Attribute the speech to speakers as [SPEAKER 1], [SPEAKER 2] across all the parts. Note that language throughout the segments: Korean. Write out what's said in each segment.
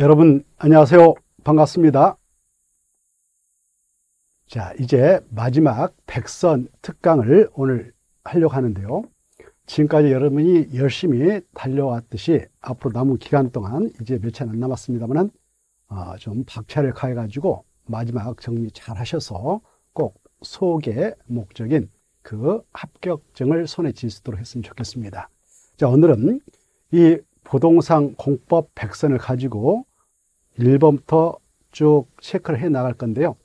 [SPEAKER 1] 여러분 안녕하세요. 반갑습니다. 자, 이제 마지막 백선 특강을 오늘 하려고 하는데요. 지금까지 여러분이 열심히 달려왔듯이 앞으로 남은 기간 동안 이제 며칠 안 남았습니다만 어, 좀 박차를 가해가지고 마지막 정리 잘 하셔서 꼭 소개 목적인 그 합격증을 손에 쥘 수 있도록 했으면 좋겠습니다. 자, 오늘은 이 부동산 공법 백선을 가지고 1번부터 쭉 체크를 해 나갈 건데요.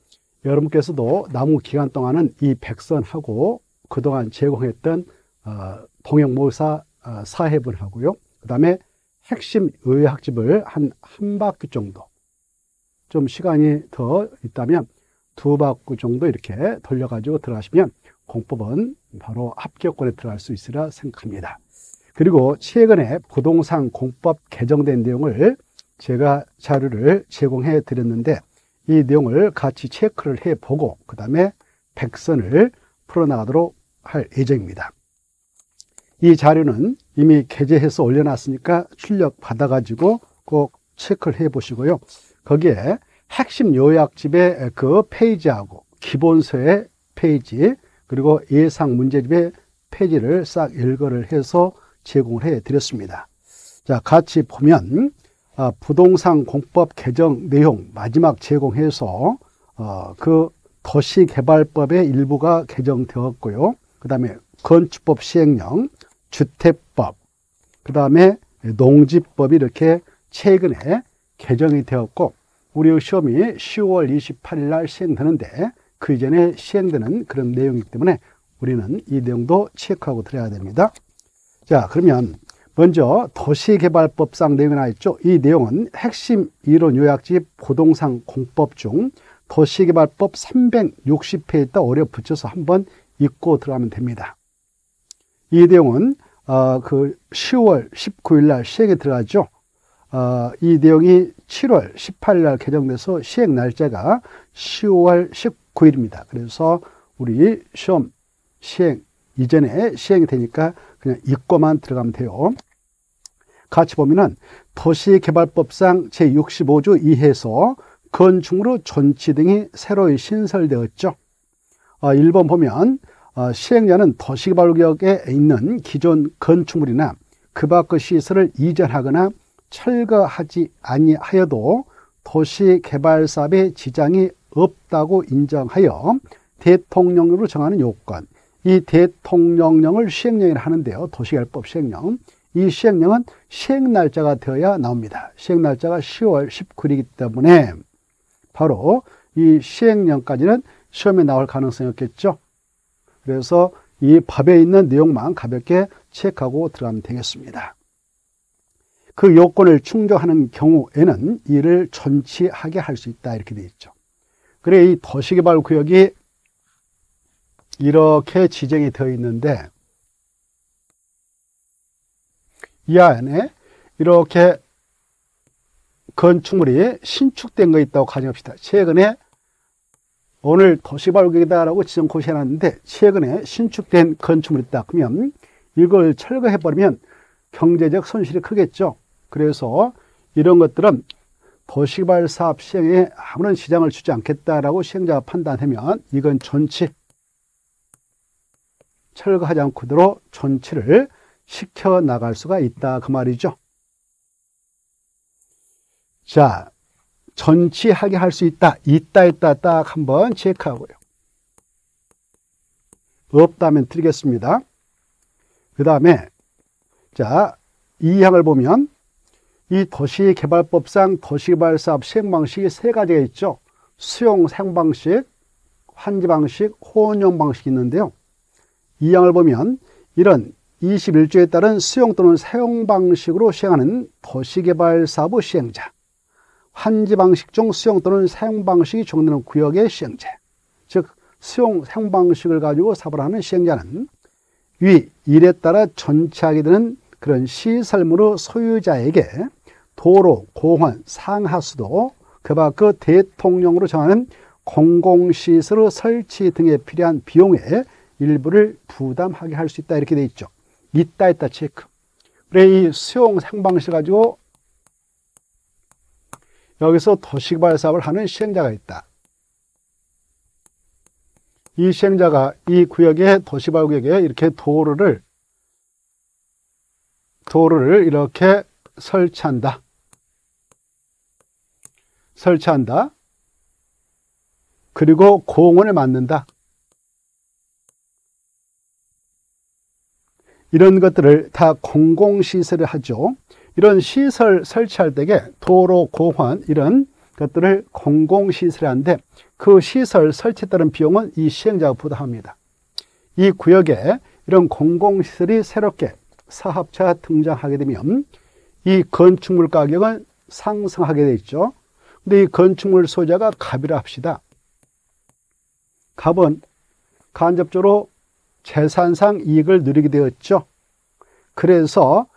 [SPEAKER 1] 여러분께서도 남은 기간 동안은 이 백선하고 그동안 제공했던 어, 동영모사 어, 사회분 하고요. 그 다음에 핵심 의학집을 한 한 바퀴 정도 좀 시간이 더 있다면 두 바퀴 정도 이렇게 돌려가지고 들어가시면 공법은 바로 합격권에 들어갈 수 있으리라 생각합니다. 그리고 최근에 부동산 공법 개정된 내용을 제가 자료를 제공해 드렸는데 이 내용을 같이 체크를 해 보고 그 다음에 백선을 풀어나가도록 할 예정입니다. 이 자료는 이미 게재해서 올려놨으니까 출력 받아가지고 꼭 체크를 해 보시고요. 거기에 핵심 요약집의 그 페이지하고 기본서의 페이지 그리고 예상 문제집의 페이지를 싹 일거를 해서 제공을 해 드렸습니다. 자, 같이 보면 아, 부동산 공법 개정 내용 마지막 제공해서 어, 그 도시개발법의 일부가 개정되었고요. 그 다음에 건축법 시행령, 주택법, 그 다음에 농지법이 이렇게 최근에 개정이 되었고 우리 시험이 10월 28일 날 시행되는데 그 이전에 시행되는 그런 내용이기 때문에 우리는 이 내용도 체크하고 들어야 됩니다. 자, 그러면 먼저 도시개발법상 내용이 나와 있죠. 이 내용은 핵심 이론 요약집 부동산 공법 중 도시개발법 360페이지에다 어려 붙여서 한번 읽고 들어가면 됩니다. 이 내용은 어, 그 10월 19일 날 시행에 들어가죠. 어, 이 내용이 7월 18일 날 개정돼서 시행 날짜가 10월 19일입니다. 그래서 우리 시험 시행 이전에 시행이 되니까 그냥 읽고만 들어가면 돼요. 같이 보면은 도시개발법상 제65조 2해서 건축물의 존치 등이 새로 신설되었죠. 어, 1번 보면 어, 시행자는 도시개발구역에 있는 기존 건축물이나 그 밖의 시설을 이전하거나 철거하지 아니하여도 도시개발사업에 지장이 없다고 인정하여 대통령으로 정하는 요건 이 대통령령을 시행령이라 하는데요. 도시개발법 시행령 이 시행령은 시행 날짜가 되어야 나옵니다. 시행 날짜가 10월 19일이기 때문에 바로 이 시행령까지는 시험에 나올 가능성이 없겠죠. 그래서 이 법에 있는 내용만 가볍게 체크하고 들어가면 되겠습니다. 그 요건을 충족하는 경우에는 이를 전치하게 할 수 있다 이렇게 되어 있죠. 그래 이 도시개발 구역이 이렇게 지정이 되어 있는데 이 안에 이렇게 건축물이 신축된 거 있다고 가정합시다. 최근에 오늘 도시발구역이다라고 지정 고시해놨는데 최근에 신축된 건축물이 있다. 그러면 이걸 철거해버리면 경제적 손실이 크겠죠. 그래서 이런 것들은 도시개발 사업 시행에 아무런 시장을 주지 않겠다라고 시행자가 판단하면 이건 전치 철거하지 않고도 전치를 시켜 나갈 수가 있다 그 말이죠. 자, 전치하게 할 수 있다. 있다 있다 딱 한번 체크하고요. 없다면 드리겠습니다. 그 다음에 자, 이 항을 보면 이 도시개발법상 도시개발사업 시행방식이 세 가지가 있죠. 수용 사용방식, 환지방식, 혼용 방식이 있는데요. 이 항을 보면 이런 21조에 따른 수용 또는 사용 방식으로 시행하는 도시개발 사업 시행자, 환지 방식 중 수용 또는 사용 방식이 적용되는 구역의 시행자, 즉 수용 사용 방식을 가지고 사업을 하는 시행자는 위 일에 따라 전체하게 되는 그런 시설물의 소유자에게 도로, 공원, 상하수도, 그밖 그 대통령으로 정하는 공공시설의 설치 등에 필요한 비용의 일부를 부담하게 할 수 있다 이렇게 되어 있죠. 있다 있다 체크. 그래 이 수용 생방식 가지고 여기서 도시개발 사업을 하는 시행자가 있다. 이 시행자가 이 구역에 도시개발 구역에 이렇게 도로를 도로를 이렇게 설치한다. 설치한다. 그리고 공원을 만든다. 이런 것들을 다 공공시설을 하죠. 이런 시설 설치할 때에 도로, 공원 이런 것들을 공공시설하는데 그 시설 설치에 따른 비용은 이 시행자가 부담합니다. 이 구역에 이런 공공시설이 새롭게 사업차 등장하게 되면 이 건축물 가격은 상승하게 돼 있죠. 근데 이 건축물 소유자가 갑이라 합시다. 갑은 간접적으로 재산상 이익을 누리게 되었죠. 그래서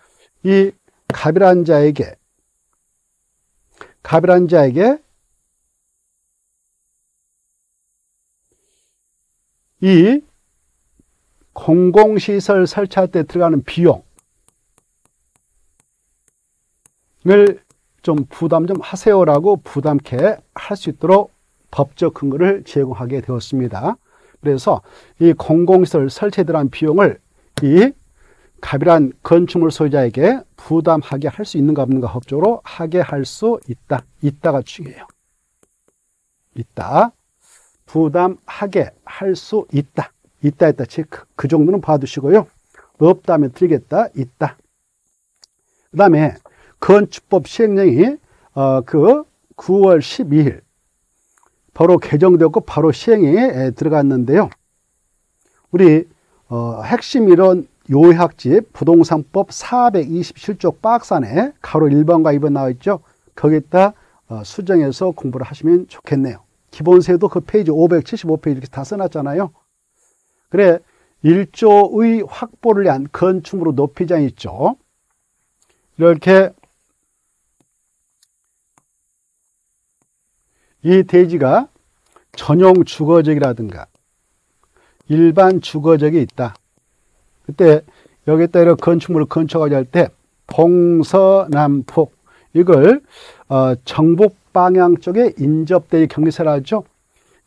[SPEAKER 1] 이 갑이란 자에게 갑이란 자에게 이 공공시설 설치할 때 들어가는 비용을 좀 부담 좀 하세요라고 부담케 할 수 있도록 법적 근거를 제공하게 되었습니다. 그래서 이 공공시설 설치에 들어간 비용을 이 갑이란 건축물 소유자에게 부담하게 할 수 있는가 없는가 법적으로 하게 할 수 있다. 있다가 중요해요. 있다. 부담하게 할 수 있다. 있다 했다 체크. 그 정도는 봐두시고요. 없다면 드리겠다. 있다. 그 다음에 건축법 시행령이 어, 그 9월 12일 바로 개정되었고 바로 시행에 들어갔는데요. 우리 어, 핵심 이론 요약집 부동산법 427쪽 박스안에 가로 1번과 2번 나와 있죠. 거기다 어, 수정해서 공부를 하시면 좋겠네요. 기본세도 그 페이지 575페이지 이렇게 다 써놨잖아요. 그래 1조의 확보를 위한 건축물로 높이장 있죠. 이렇게 이 대지가 전용 주거적이라든가 일반 주거적이 있다. 그때 여기다 이렇게 건축물을 건축하자 할때 동서남북 이걸 어, 정북 방향 쪽에 인접대의 경계선을 하죠.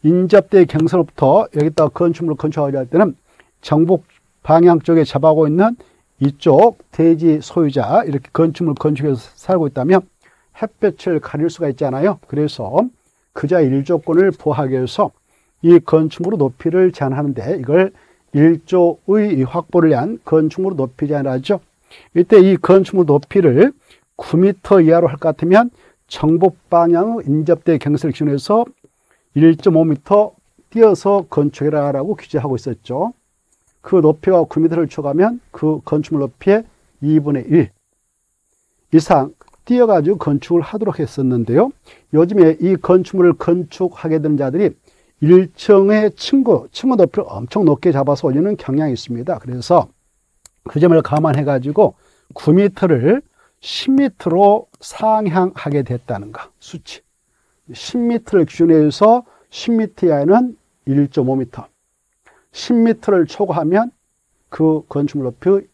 [SPEAKER 1] 인접대의 경선로부터 여기다 건축물을 건축하자 할 때는 정북 방향 쪽에 잡아오고 있는 이쪽 대지 소유자 이렇게 건축물 건축해서 살고 있다면 햇볕을 가릴 수가 있잖아요. 그래서 그자 일조권을 보호하기 위해서 이 건축물의 높이를 제한하는데 이걸 1조의 확보를 위한 건축물 높이 제한하죠. 이때 이 건축물 높이를 9m 이하로 할 것 같으면 정복 방향 인접대 경사를 기준해서 1.5m 띄어서 건축해라라고 규제하고 있었죠. 그 높이가 9m를 초과하면 그 건축물 높이의 2분의 1 이상 띄어가지고 건축을 하도록 했었는데요. 요즘에 이 건축물을 건축하게 된 자들이 1층의 층고, 층고 높이를 엄청 높게 잡아서 올리는 경향이 있습니다. 그래서 그 점을 감안해 가지고 9m를 10m로 상향하게 됐다는 거, 수치. 10m를 기준해서 10m 이하는 1.5m. 10m를 초과하면 그 건축물 높이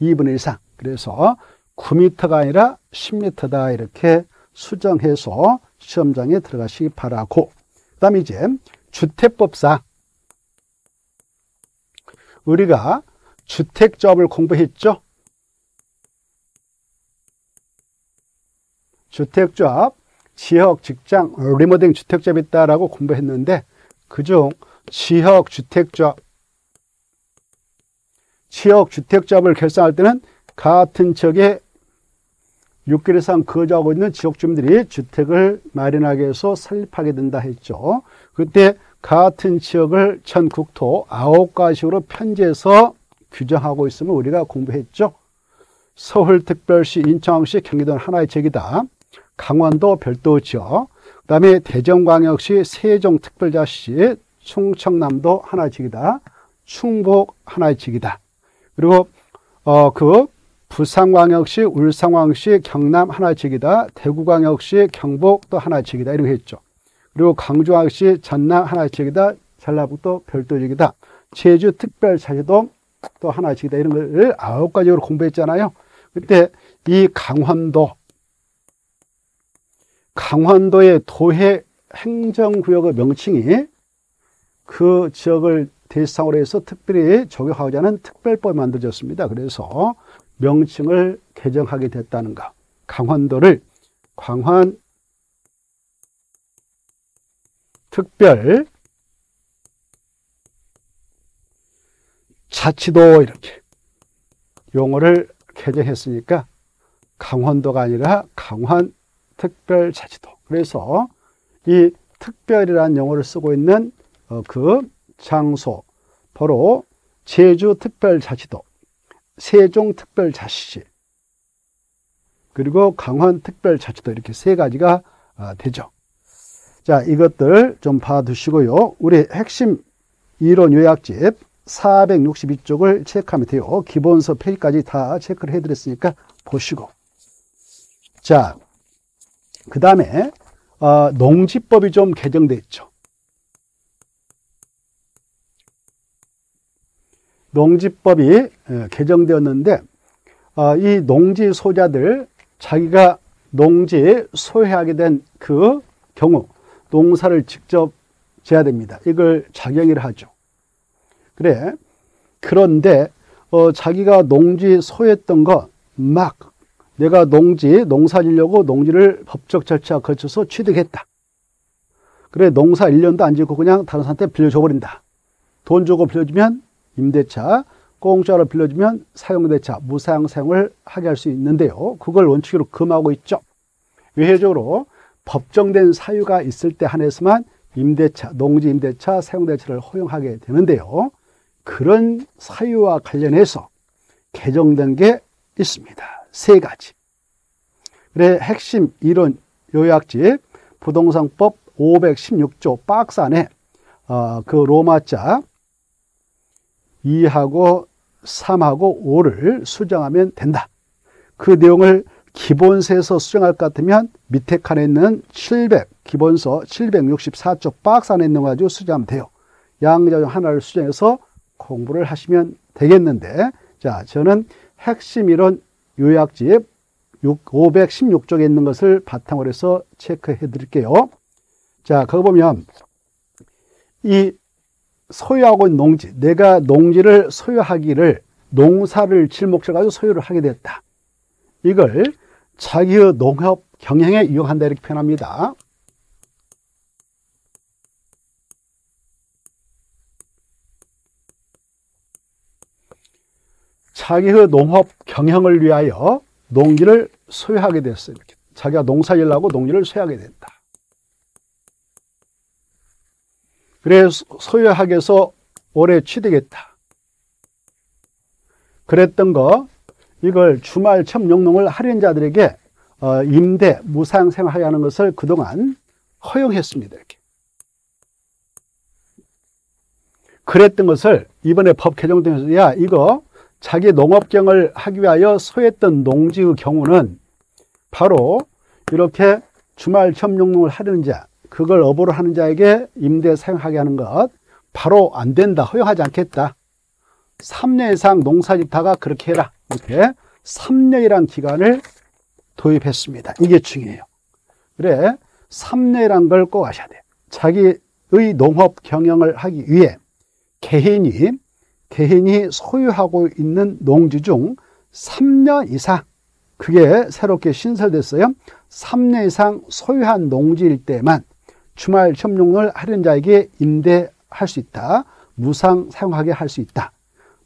[SPEAKER 1] 2분의 1 이상. 그래서 9m가 아니라 10m다 이렇게 수정해서 시험장에 들어가시기 바라고 그 다음에 이제 주택법상 우리가 주택조합을 공부했죠. 주택조합, 지역, 직장, 리모델링 주택조합이 있다라고 공부했는데 그중 지역 주택조합, 지역 주택조합을 결성할 때는 같은 지역에 6개월 이상 거주하고 있는 지역 주민들이 주택을 마련하기 위해서 설립하게 된다 했죠. 그때 같은 지역을 전 국토 9가지로 편제해서 규정하고 있음을 우리가 공부했죠. 서울특별시, 인천시, 경기도는 하나의 지역이다. 강원도 별도 지역, 그 다음에 대전광역시, 세종특별자치, 충청남도 하나의 지역이다. 충북 하나의 지역이다. 그리고 어, 그 부산광역시, 울산광역시, 경남 하나씩이다. 대구광역시, 경북 또 하나씩이다. 이렇게 했죠. 그리고 광주광역시, 전남 하나씩이다. 전라북도 별도직이다. 제주 특별자치도 또 하나씩이다. 이런 걸 아홉 가지로 공부했잖아요. 그때 이 강원도, 강원도의 도해 행정구역의 명칭이 그 지역을 대상으로 해서 특별히 적용하고자 하는 특별법이 만들어졌습니다. 그래서 명칭을 개정하게 됐다는 것. 강원도를 광환 특별 자치도 이렇게 용어를 개정했으니까 강원도가 아니라 강환 특별 자치도. 그래서 이 특별이라는 용어를 쓰고 있는 어, 그 장소, 바로 제주 특별자치도, 세종특별자치시, 그리고 강원특별자치도 이렇게 세 가지가 아, 되죠. 자, 이것들 좀 봐두시고요. 우리 핵심 이론 요약집 462쪽을 체크하면 돼요. 기본서 페이지까지 다 체크를 해드렸으니까 보시고. 자, 그 다음에 어, 농지법이 좀 개정돼 있죠. 농지법이 예, 개정되었는데 어, 이 농지 소자들 자기가 농지 소유하게 된 그 경우 농사를 직접 재야 됩니다. 이걸 자경이라 하죠. 그래. 그런데 어, 자기가 농지 소유했던 거 막 내가 농지 농사 지려고 농지를 법적 절차 거쳐서 취득했다. 그래 농사 1년도 안 짓고 그냥 다른 사람한테 빌려줘 버린다. 돈 주고 빌려주면 임대차, 공짜로 빌려주면 사용대차, 무사용 사용을 하게 할 수 있는데요. 그걸 원칙으로 금하고 있죠. 외회적으로 법정된 사유가 있을 때 한해서만 임대차, 농지 임대차, 사용대차를 허용하게 되는데요. 그런 사유와 관련해서 개정된 게 있습니다. 세 가지. 그래 핵심 이론 요약집 부동산법 516조 박스 안에 어, 그 로마자 2하고 3하고 5를 수정하면 된다. 그 내용을 기본서에서 수정할 것 같으면 밑에 칸에 있는 700 기본서 764쪽 박스 안에 있는 거 가지고 수정하면 돼요. 양자 중 하나를 수정해서 공부를 하시면 되겠는데 자 저는 핵심 이론 요약집 516쪽에 있는 것을 바탕으로 해서 체크해 드릴게요. 자 거기 보면 이 소유하고 있는 농지, 내가 농지를 소유하기를 농사를 칠 목적 가지고 소유를 하게 됐다. 이걸 자기의 농업 경영에 이용한다 이렇게 표현합니다. 자기의 농업 경영을 위하여 농지를 소유하게 됐어요. 자기가 농사일 하고 농지를 소유하게 됐다. 그래 소유하게 해서 오래 취득했다. 그랬던 거 이걸 주말 첨용농을 할인자들에게 어, 임대 무상 생활하게 하는 것을 그동안 허용했습니다. 이렇게. 그랬던 것을 이번에 법 개정되면서 야 이거 자기 농업경을 하기 위하여 소했던 농지의 경우는 바로 이렇게 주말 첨용농을 하는 자 그걸 업으로 하는 자에게 임대 사용하게 하는 것 바로 안 된다. 허용하지 않겠다. 3년 이상 농사 짓다가 그렇게 해라. 이렇게 3년이란 기간을 도입했습니다. 이게 중요해요. 그래 3년이란 걸 꼭 아셔야 돼요. 자기의 농업 경영을 하기 위해 개인이 개인이 소유하고 있는 농지 중 3년 이상 그게 새롭게 신설됐어요. 3년 이상 소유한 농지일 때만 주말 협용을 하는 자에게 임대할 수 있다. 무상 사용하게 할 수 있다.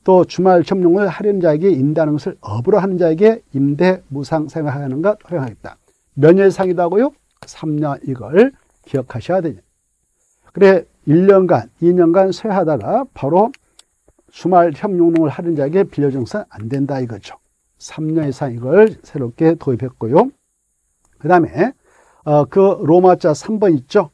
[SPEAKER 1] 또 주말 협용을 하려는 자에게 임대하는 것을 업으로 하는 자에게 임대 무상 사용하는 것 허용하겠다. 몇 년 이상이다고요? 3년 이걸 기억하셔야 되죠. 그래 1년간, 2년간 소유하다가 바로 주말 협용농을 하는 자에게 빌려줘서 안 된다 이거죠. 3년 이상 이걸 새롭게 도입했고요. 그 다음에 어, 그 로마자 3번 있죠.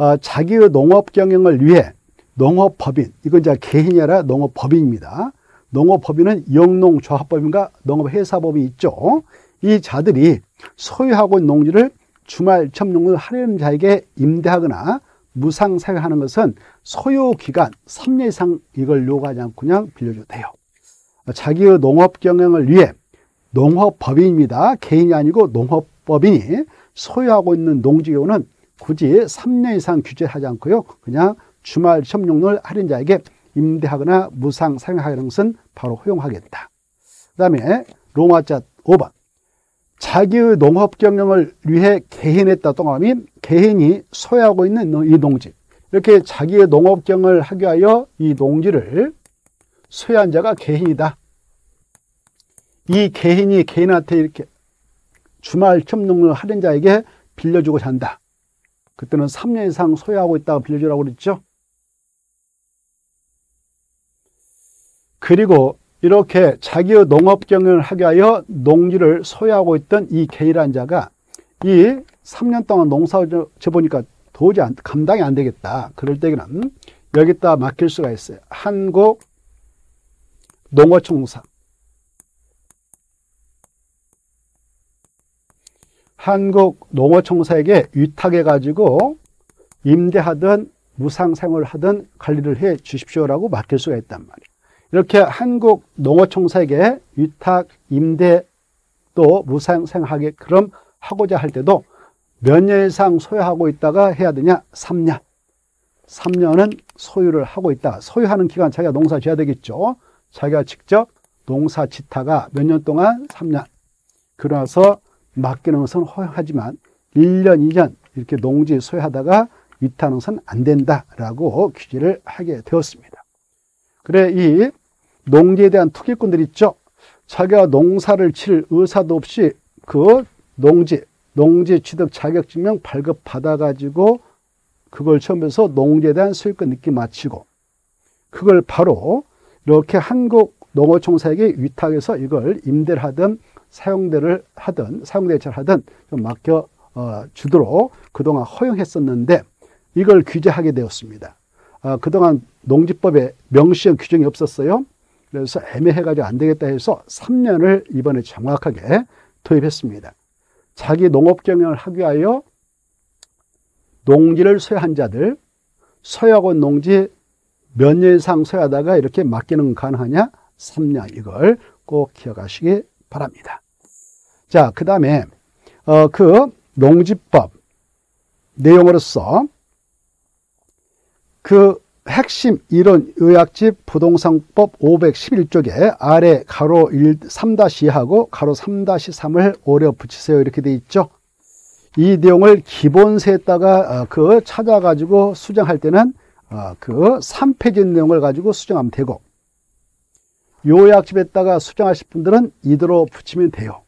[SPEAKER 1] 어, 자기의 농업 경영을 위해 농업법인, 이건 이제 개인이 아니라 농업법인입니다. 농업법인은 영농조합법인과 농업회사법이 있죠. 이 자들이 소유하고 있는 농지를 주말 첨농을 하려는 자에게 임대하거나 무상 사용하는 것은 소유 기간 3년 이상 이걸 요구하지 않고 그냥 빌려줘도 돼요. 자기의 농업 경영을 위해 농업법인입니다. 개인이 아니고 농업법인이 소유하고 있는 농지교는 굳이 3년 이상 규제하지 않고요. 그냥 주말 점용을 할인자에게 임대하거나 무상 사용하는 것은 바로 허용하겠다. 그 다음에 로마자 5번 자기의 농업 경영을 위해 개인했다 동함이 개인이 소유하고 있는 이 농지 이렇게 자기의 농업 경영을 하기 위하여 이 농지를 소유한 자가 개인이다. 이 개인이 개인한테 이렇게 주말 점농을 하는 자에게 빌려주고 산다. 그때는 3년 이상 소유하고 있다가 빌려주라고 그랬죠. 그리고 이렇게 자기의 농업 경영을 하기 위하여 농지를 소유하고 있던 이 개인한 자가 이 3년 동안 농사 져보니까 도저히 안, 감당이 안 되겠다. 그럴 때는 여기다 맡길 수가 있어요. 한국 농어총사 한국 농어총사에게 위탁해 가지고 임대하든 무상생활을 하든 관리를 해 주십시오라고 맡길 수가 있단 말이에요. 이렇게 한국 농어총사에게 위탁, 임대 또 무상생하게 그럼 하고자 할 때도 몇 년 이상 소유하고 있다가 해야 되냐? 3년. 3년은 소유를 하고 있다. 소유하는 기간 자기가 농사 지어야 되겠죠. 자기가 직접 농사 짓다가 몇 년 동안 3년. 그러나서 맡기는 것은 허용하지만 1년, 2년 이렇게 농지 소유하다가 위탁하는 것은 안 된다라고 규제를 하게 되었습니다. 그래 이 농지에 대한 투기꾼들 있죠. 자기가 농사를 칠 의사도 없이 그 농지, 농지 취득 자격증명 발급 받아가지고 그걸 처음에서 농지에 대한 소유권 느끼 마치고 그걸 바로 이렇게 한국 농어총사에게 위탁해서 이걸 임대를 하든 사용대를 하든 사용대체를 하든 좀 맡겨 어, 주도록 그동안 허용했었는데 이걸 규제하게 되었습니다. 어, 그동안 농지법에 명시한 규정이 없었어요. 그래서 애매해가지고 안 되겠다 해서 3년을 이번에 정확하게 도입했습니다. 자기 농업 경영을 하기 위하여 농지를 소유한 자들, 소유하고 농지 몇 년 이상 소유하다가 이렇게 맡기는 가능하냐? 3년 이걸 꼭 기억하시기 바랍니다. 자, 그 다음에 어, 그 농지법 내용으로서 그 핵심 이론 요약집 부동산법 511쪽에 아래 가로 1, 3-2하고 가로 3-3을 오려 붙이세요. 이렇게 돼 있죠. 이 내용을 기본세에다가 어, 그 찾아가지고 수정할 때는 어, 그 3페이지 내용을 가지고 수정하면 되고 요약집에다가 수정하실 분들은 이대로 붙이면 돼요.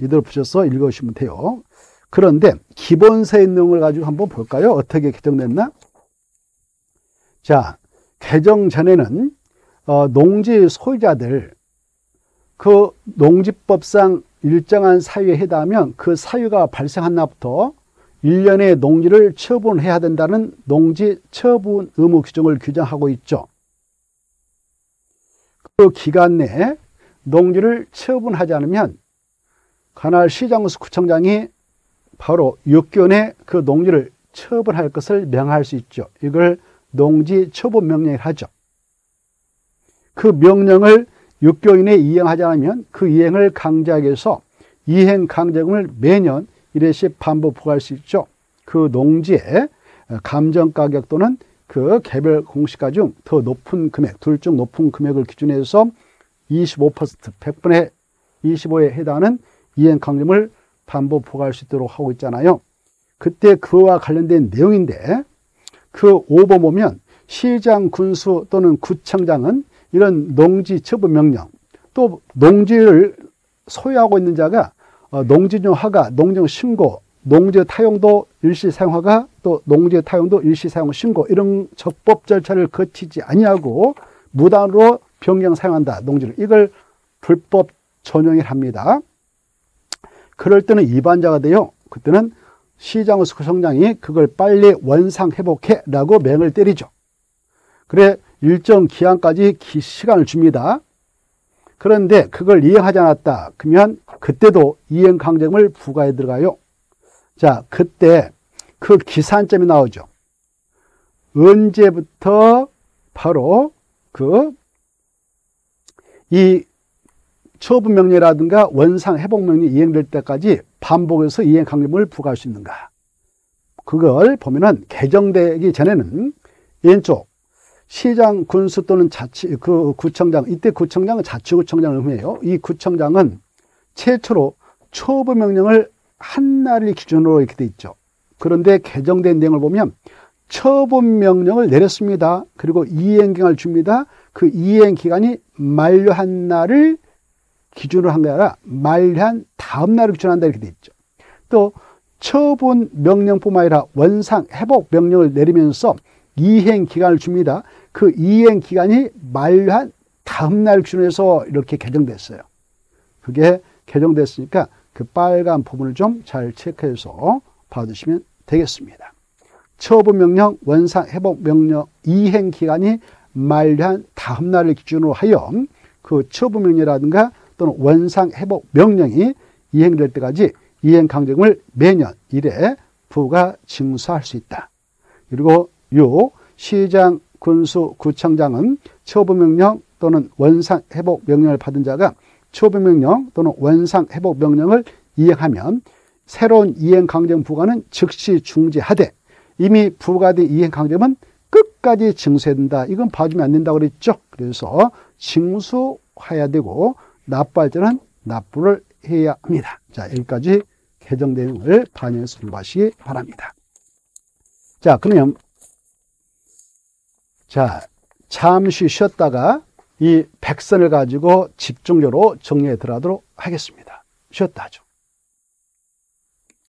[SPEAKER 1] 이대로 붙여서 읽으시면 돼요. 그런데 기본세 내용을 가지고 한번 볼까요? 어떻게 개정됐나? 자, 개정 전에는 어, 농지 소유자들 그 농지법상 일정한 사유에 해당하면 그 사유가 발생한 날부터 1년의 농지를 처분해야 된다는 농지 처분 의무 규정을 규정하고 있죠. 그 기간 내에 농지를 처분하지 않으면 관할 시장수 구청장이 바로 6개월에 그 농지를 처분할 것을 명할 수 있죠. 이걸 농지 처분 명령을 하죠. 그 명령을 6개월 이내에 이행하지 않으면 그 이행을 강제하기 위해서 이행 강제금을 매년 1회씩 반복 부과할 수 있죠. 그 농지의 감정가격 또는 그 개별 공시가 중 더 높은 금액, 둘 중 높은 금액을 기준해서 25% 100분의 25에 해당하는 이행 강제금을 반복 부과할 수 있도록 하고 있잖아요. 그때 그와 관련된 내용인데 그 5번 보면 시장, 군수 또는 구청장은 이런 농지 처분 명령 또 농지를 소유하고 있는 자가 어, 농지용 허가, 농지용 신고, 농지 타용도 일시 사용 허가, 또 농지 타용도 일시 사용 신고 이런 적법 절차를 거치지 아니하고 무단으로 변경 사용한다. 농지를 이걸 불법 전용을 합니다. 그럴 때는 위반자가 돼요. 그때는 시장의 구청장이 그걸 빨리 원상 회복해 라고 맹을 때리죠. 그래 일정 기한까지 기, 시간을 줍니다. 그런데 그걸 이행하지 않았다. 그러면 그때도 이행 강제금을 부과해 들어가요. 자, 그때 그 기산점이 나오죠. 언제부터 바로 그 이 처분 명령이라든가 원상 회복 명령이 이행될 때까지 반복해서 이행 강점을 부과할 수 있는가? 그걸 보면은 개정되기 전에는 왼쪽 시장 군수 또는 자치 그 구청장 이때 구청장은 자치구청장을 의미해요. 이 구청장은 최초로 초부 명령을 한 날을 기준으로 이렇게 돼 있죠. 그런데 개정된 내용을 보면 처분 명령을 내렸습니다. 그리고 이행기간을 줍니다. 그 이행 기간이 만료한 날을 기준으로 한 게 아니라 만료한 다음 날을 기준으로 한다 이렇게 돼 있죠. 또 처분 명령뿐만 아니라 원상 회복 명령을 내리면서 이행 기간을 줍니다. 그 이행 기간이 만료한 다음 날 기준으로 해서 이렇게 개정됐어요. 그게 개정됐으니까 그 빨간 부분을 좀 잘 체크해서 봐주시면 되겠습니다. 처분 명령, 원상 회복 명령 이행 기간이 만료한 다음 날을 기준으로 하여 그 처분 명령이라든가 또는 원상 회복 명령이 이행될 때까지 이행 강정을 매년 1회 부가 징수할 수 있다. 그리고 요 시장, 군수, 구청장은 처분 명령 또는 원상 회복 명령을 받은 자가 처분 명령 또는 원상 회복 명령을 이행하면 새로운 이행 강정 부과는 즉시 중지하되 이미 부과된 이행 강정은 끝까지 징수해야 된다. 이건 봐주면 안 된다고 그랬죠. 그래서 징수해야 되고 납부할 때는 납부를 해야 합니다. 자, 여기까지 개정 내용을 반영해서 공부하시기 바랍니다. 자, 그러면 자, 잠시 쉬었다가 이 백선을 가지고 집중적으로 정리해 들어가도록 하겠습니다. 쉬었다 하죠.